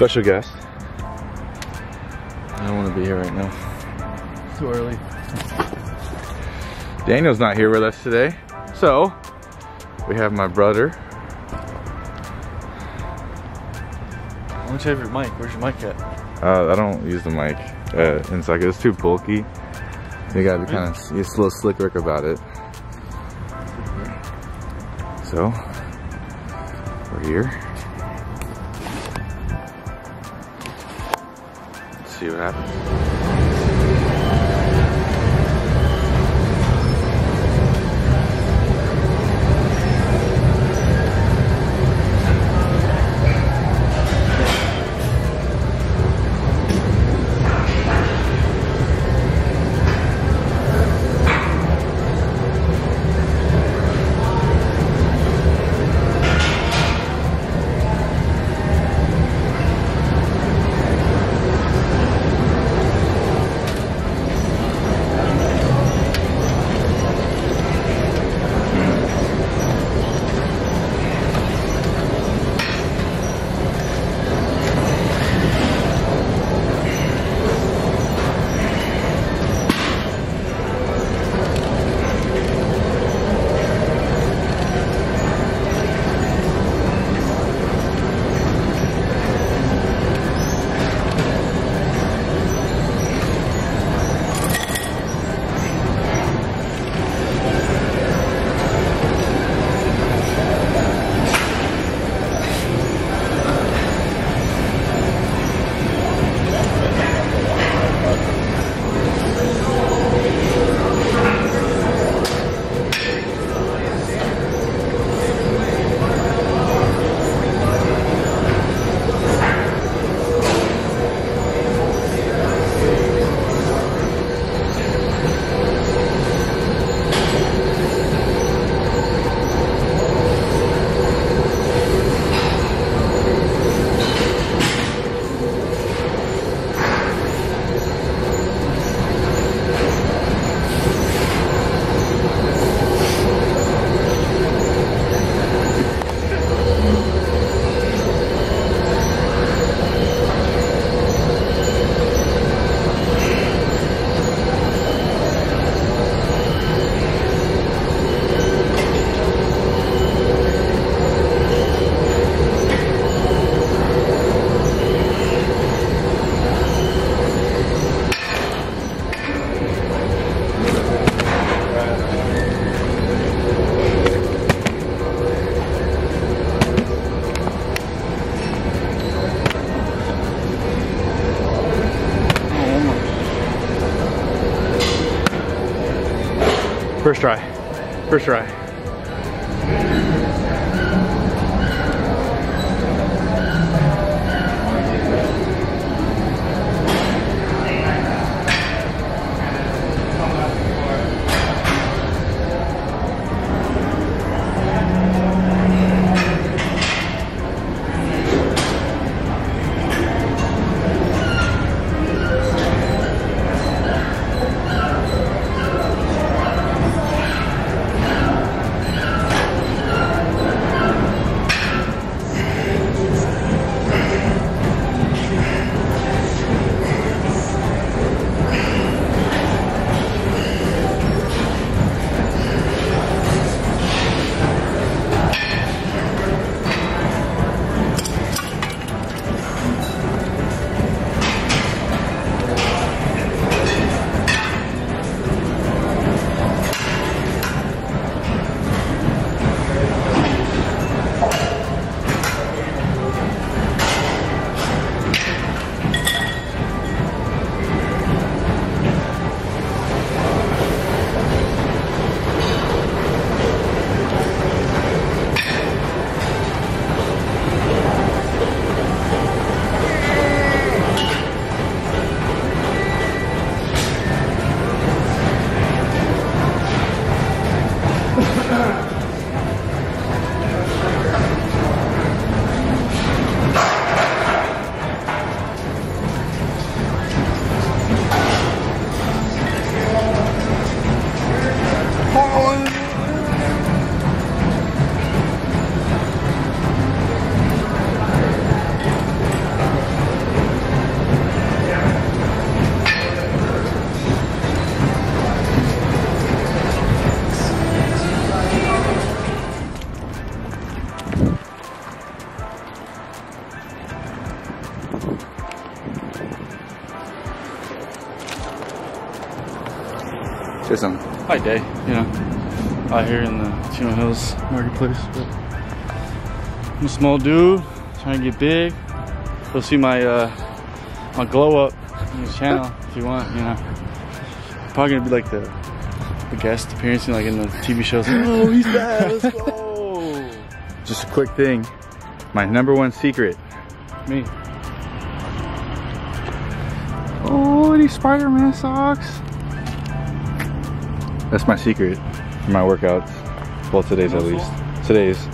special guest. I don't want to be here right now. It's too early. Daniel's not here with us today. So, we have my brother. What's your favorite mic? Where's your mic at? Uh, I don't use the mic. Uh, it's like, it's too bulky. You gotta be kind of, you a little slick Rick about it. So, we're here. See what happens. First try. First try. Some. By day, you know, out here in the Chino Hills marketplace. But I'm a small dude trying to get big. You'll see my uh, my glow up on this channel if you want. You know, probably gonna be like the the guest appearance, like in the TV shows. Oh, he's back. Let's go. Just a quick thing. My number one secret. Me. Oh, these Spider-Man socks. That's my secret for my workouts. Well, today's at least. Today's.